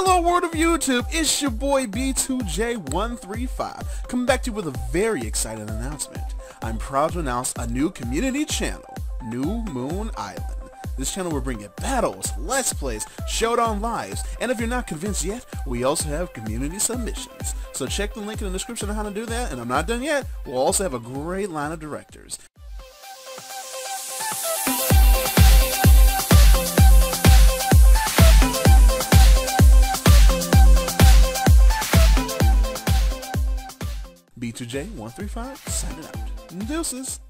Hello world of YouTube, it's your boy B2J135 coming back to you with a very exciting announcement. I'm proud to announce a new community channel, New Moon Island. This channel will bring you battles, let's plays, showdown lives, and if you're not convinced yet, we also have community submissions. So check the link in the description on how to do that, and I'm not done yet, we'll also have a great line of directors. B2J135 signing out. Deuces.